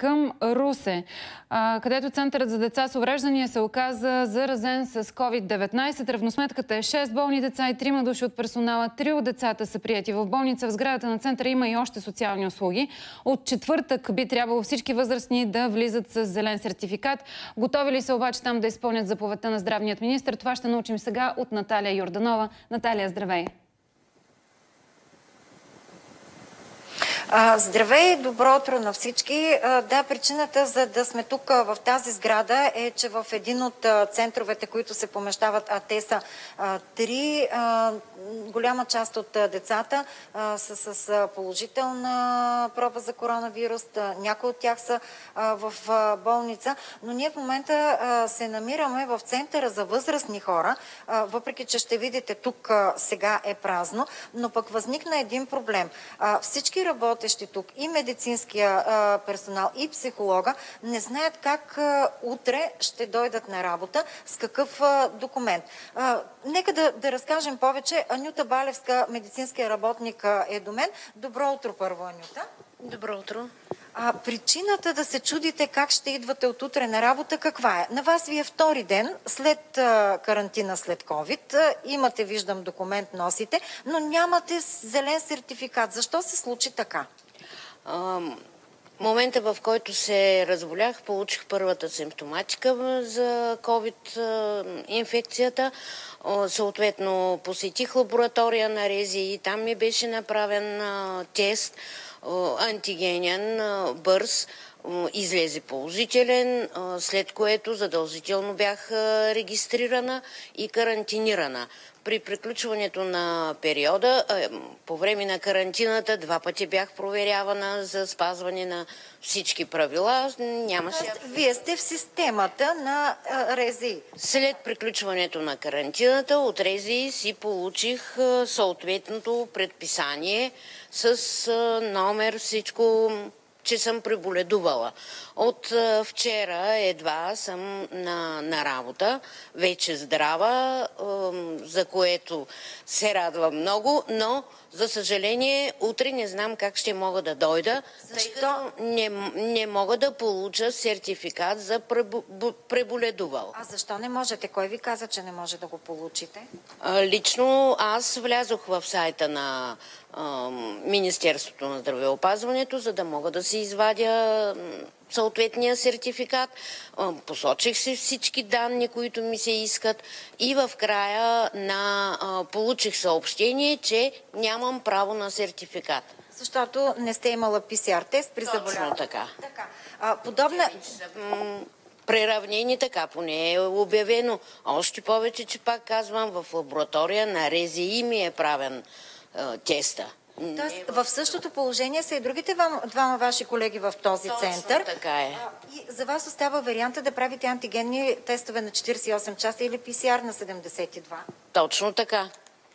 към Русе, където Центърът за деца с увреждания се оказа заразен с COVID-19. Равносметката е 6 болни деца и 3 души от персонала. Три от децата са прияти в болница. В сградата на центъра има и още социални услуги. От четвъртък би трябвало всички възрастни да влизат с зелен сертификат. Готови ли са обаче там да изпълнят заповедта на здравният министр? Това ще научим сега от Наталия Йорданова. Наталия, здравей! Здравей, добро утро на всички. Да, причината за да сме тук в тази сграда е, че в един от центровете, които се помещават, а те са три, голяма част от децата са с положителна проба за коронавирус, някои от тях са в болница, но ние в момента се намираме в центъра за възрастни хора, въпреки че ще видите тук сега е празно, но пък възникна един проблем. Всички работят работещи тук, и медицинския персонал, и психолога, не знаят как утре ще дойдат на работа, с какъв документ. Нека да, да разкажем повече. Анюта Балевска, медицинския работник е до мен. Добро утро първо, Анюта. Добро утро. А причината да се чудите как ще идвате от утре на работа, каква е? На вас ви е втори ден след а, карантина след COVID. А, имате, виждам, документ носите, но нямате зелен сертификат. Защо се случи така? А, момента, в който се разболях, получих първата симптоматика за COVID инфекцията. Съответно, посетих лаборатория на Рези и там ми беше направен тест антигенен, бърз, излезе положителен, след което задължително бях регистрирана и карантинирана. При приключването на периода, по време на карантината, два пъти бях проверявана за спазване на всички правила. Нямаше... Вие сте в системата на РЕЗИ. След приключването на карантината от РЕЗИ си получих съответното предписание с номер, всичко че съм преболедувала. От а, вчера едва съм на, на работа, вече здрава, а, за което се радвам много, но за съжаление утре не знам как ще мога да дойда, Защо? не, не мога да получа сертификат за преболедувал. А защо не можете? Кой ви каза, че не може да го получите? А, лично аз влязох в сайта на Министерството на здравеопазването, за да мога да се извадя съответния сертификат. Посочих си всички данни, които ми се искат и в края на получих съобщение, че нямам право на сертификат. Защото не сте имала ПСР тест при заболяване. Точно така. така. А, подобна... Преравнени така поне е обявено. Още повече, че пак казвам, в лаборатория на РЗИ ми е правен теста. Тоест, в същото положение са и другите вам, двама ваши колеги в този Точно център. така е. И за вас остава варианта да правите антигенни тестове на 48 часа или ПСР на 72. Точно така.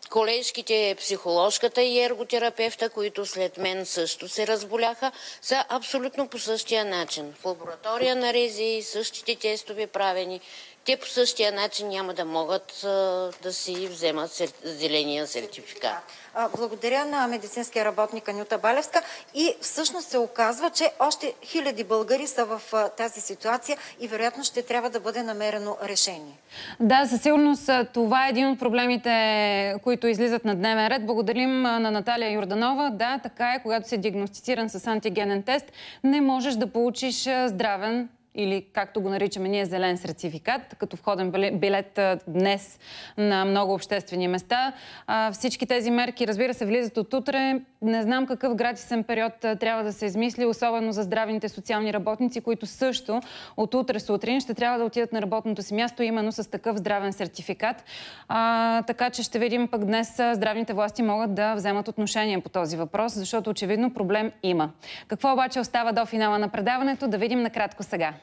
Колежките, психоложката и ерготерапевта, които след мен също се разболяха, са абсолютно по същия начин. В лаборатория на Рези същите тестове правени те по същия начин няма да могат да си вземат зеления сертификат. Благодаря на медицинския работник Анюта Балевска и всъщност се оказва, че още хиляди българи са в тази ситуация и вероятно ще трябва да бъде намерено решение. Да, със сигурност това е един от проблемите, които излизат на дневен ред. Благодарим на Наталия Йорданова. Да, така е, когато си диагностициран с антигенен тест, не можеш да получиш здравен или както го наричаме ние зелен сертификат, като входен билет днес на много обществени места. Всички тези мерки, разбира се, влизат от утре. Не знам какъв гратисен период трябва да се измисли, особено за здравните социални работници, които също от утре сутрин ще трябва да отидат на работното си място именно с такъв здравен сертификат. Така че ще видим пък днес здравните власти могат да вземат отношение по този въпрос, защото очевидно проблем има. Какво обаче остава до финала на предаването? Да видим накратко сега.